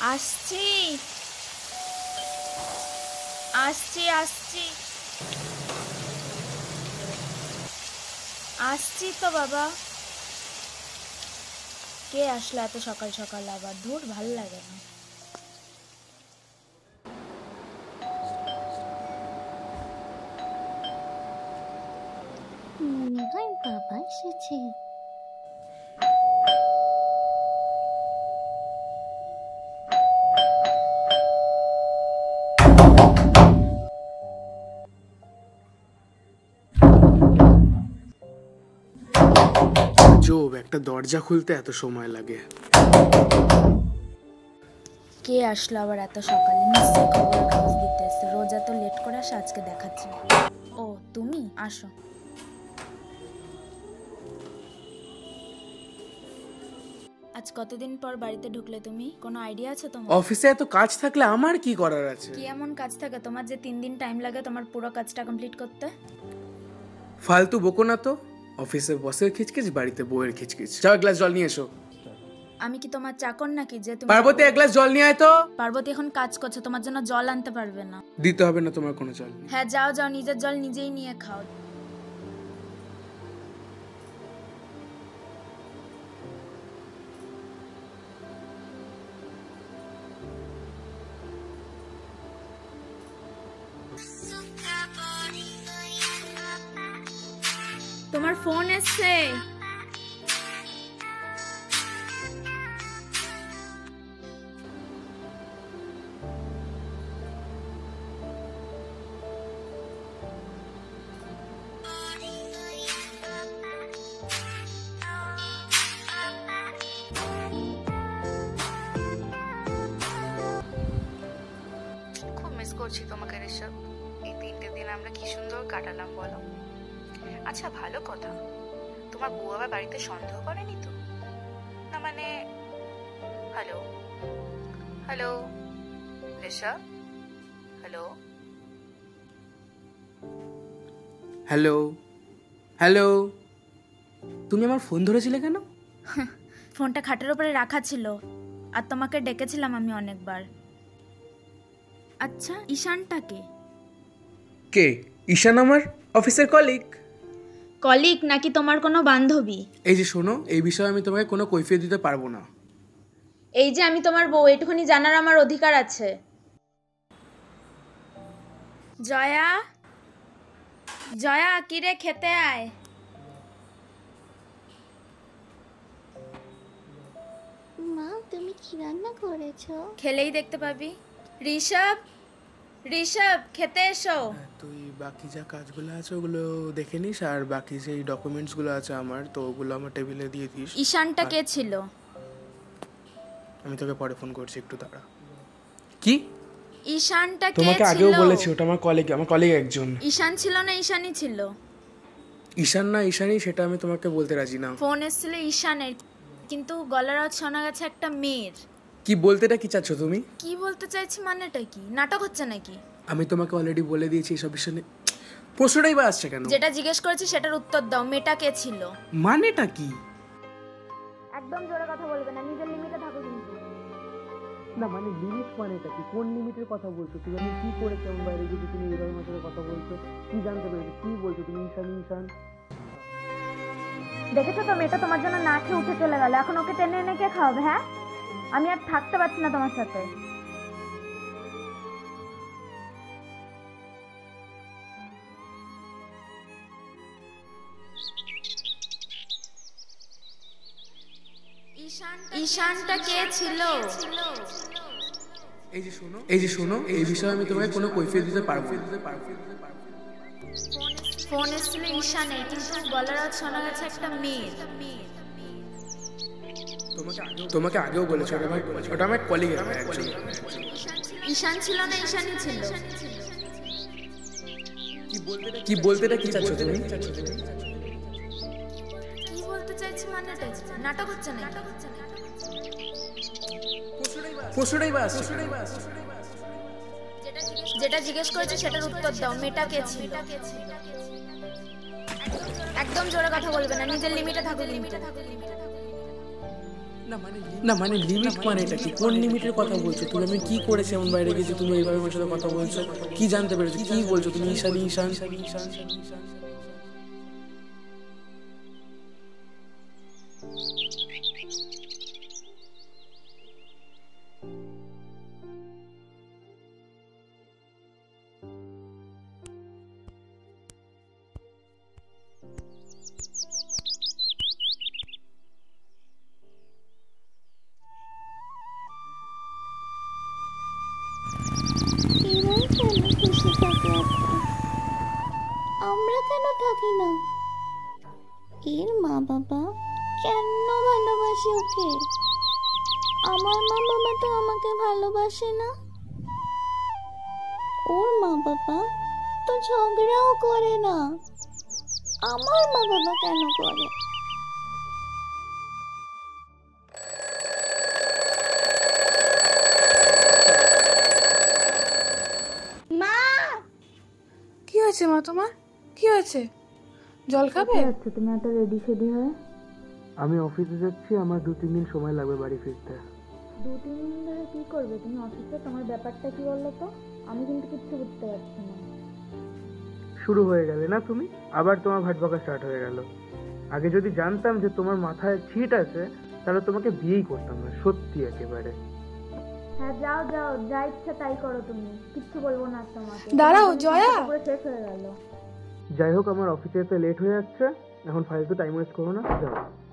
আসছি। আসছি আসছি। আসছি তো বাবা। কে আসলো এত সকাল সকাল আবার? ধুর, ভালো লাগে না। বাবা, এসেছে। একটা দরজা খুলতে এত সময় লাগে। কে আসলো আবার এত সকালে? নিশ্চয়ই খবর কাগজ দিতে এসছে রোজ এত লেট করে আসে আজকে দেখাচ্ছি। ও তুমি? আসো। আজ কতদিন পর বাড়িতে ঢুকলে তুমি? কোনো আইডিয়া আছে তোমার? অফিসে এত কাজ থাকলে আমার কি করার আছে? কি এমন কাজ থাকে? তোমার যে তিন দিন টাইম লাগে তোমার পুরো কাজটা কমপ্লিট করতে? ফালতু বকো না তো। অফিসে বসের খিচখিচ বাড়িতে বউয়ের খিচখিচ। যাও এক গ্লাস জল নিয়ে এসো। আমি কি তোমার চাকর নাকি যে তুমি পার্বতী এক গ্লাস জল নিয়ে আয় তো। পার্বতী এখন কাজ করছে তোমার জন্য জল আনতে পারবে না। দিতে হবে না তোমার কোনো জল। হ্যাঁ যাও যাও নিজের জল নিজেই নিয়ে খাও। তোমার ফোন এসছে? করছি তোমাকে ঋষভ। এই তিনটে দিন আমরা কি সুন্দর কাটালাম বলো। আচ্ছা ভালো কথা। তোমার বউ আবার বাড়িতে সন্দেহ করেনি তো? না মানে hello hello Rishabh hello. Hello hello তুমি আমার ফোন ধরেছিলে কেন? ফোনটা খাটের উপরে রাখা ছিল আর তোমাকে ডেকেছিলাম আমি অনেকবার। আচ্ছা ঈশানটাকে কে? ঈশান আমার অফিসের কলিগ কলিগ নাকি তোমার কোনো বান্ধবী? এই যে শোনো এই বিষয়ে আমি তোমাকে কোনো কৈফিয়ত দিতে পারব না। এই যে আমি তোমার বউ এটুকুনি জানার আমার অধিকার আছে। জয়া? জয়া কিরে খেতে আয়? মা তুমি কি রান্না করেছ? খেলেই দেখতে পাবি। ঋষভ? ঋষভ খেতে এসো। তুই বাকি যা কাজগুলো আছে ওগুলো দেখে নিস আর বাকি যেই ডকুমেন্টসগুলো আছে আমার তো ওগুলো আমার টেবিলে দিয়ে দিস। ঈশানটা কে ছিল? আমি তোকে পরে ফোন করছি একটু দাঁড়া। কি? ঈশানটা কে ছিল? তোমাকে আগেও বলেছি ওটা আমার কলিগ আমার কলিগ একজন। ঈশান ছিল না ঈশানই ছিল? ঈশান না ঈশানি সেটা আমি তোমাকে বলতে রাজি না। ফোন এসেছিল ঈশানের কিন্তু গলার আওয়াজ শোনা গেছে একটা মেয়ের। কি বলতেটা কি চাচ্ছ তুমি? কি বলতে চাইছি মানেটা কি? নাটক হচ্ছে নাকি? আমি তোমাকে অলরেডি বলে দিয়েছি এইসব বিষয় নিয়ে। প্রশ্নটাই বা আসছে কেন? যেটা জিজ্ঞেস করেছি সেটার উত্তর দাও মেয়েটা কে ছিল? মানেটা কি? একদম জোরে কথা বলবে না নিজের লিমিটে থাকো কিন্তু। না মানে লিমিট মানেটা কি? কোন লিমিটের কথা বলছো? তুমি আমি কি করে কেমন বাইরে গিয়ে তুমি এইভাবে আমার সাথে কথা বলছো? কি জানতে পেরেছ? কি বলছো তুমি ঈশান ঈশান? দেখেছ তো মেয়েটা তোমার জন্য না খেয়ে উঠে চলে গেল। এখন ওকে টেনে এনে কে খাওয়াবে হ্যাঁ? আমি আর থাকতে পারছি না তোমার সাথে। ঈশানটা কে ছিল? এই যে শোনো এই যে শোনো এই বিষয়ে আমি তোমাকে কোনো কৈফিয়ত দিতে পারব। ফোন এসেছিল ঈশানের কিন্তু গলার আওয়াজ শোনা গেছে একটা মেয়ের। তোমাকে আগেও বলেছি ওটা আমার ওটা আমার কলিগের একজন ঈশান ছিল না ঈশানই ছিল। কি বলতে এটা কি চাচ্ছ তুমি? কি বলতে চাইছি মানেটা? কি? নাটক হচ্ছে না পরশুটাই বাস পরশুটাই বাস যেটা জিজ্ঞেস করেছে সেটার উত্তর দাও মেয়েটা কে ছিল? একদম জোরে কথা বলবে না নিজের লিমিটে থাকুক লিমিটে থাকো না মানে লিমিট মানে এটা কি? কোন লিমিটের কথা বলছো? তুমি আমি কি করেছি এমন বাইরে গেছি তুমি এইভাবে আমার সাথে কথা বলছো? কি জানতে পেরেছ? কি বলছো তুমি ঈশান ঈশান ঈশান? আমরা কেন থাকি না? এর মা বাবা কেন ভালোবাসে ওকে? আমার মা বাবা তো আমাকে ভালোবাসে না। ওর মা বাবা তো ঝগড়াও করে না। আমার মা বাবা কেন করে? মা! কি হয়েছে মা তোমার? কি হয়েছে? জল খাবে? আচ্ছা তুমি এত রেডি সেডি হয়ে? আমি অফিসে যাচ্ছি আমার দু তিন দিন সময় লাগবে বাড়ি ফিরতে। দু তিন দিন ধরে কি করবে? তুমি অফিসে তোমার ব্যাপারটা কি বলল তো? আমি কিন্তু কিচ্ছু বুঝতে পারছি না। শুরু হয়ে গেলে না তুমি? আবার তোমার ভাট বকা স্টার্ট হয়ে গেল। আগে যদি জানতাম যে তোমার মাথায় ছিট আছে তাহলে তোমাকে বিয়েই করতাম না সত্যি একেবারে। হ্যাঁ যাও যাও যা ইচ্ছা তাই করো তুমি। কিচ্ছু বলব না তোমাকে। দাঁড়াও জয়া! পুরো শেষ হয়ে গেল। যাই হোক, আমার অফিসে এতে লেট হয়ে যাচ্ছে। এখন ফাইলতে টাইম ওয়েস্ট করো না, যাও।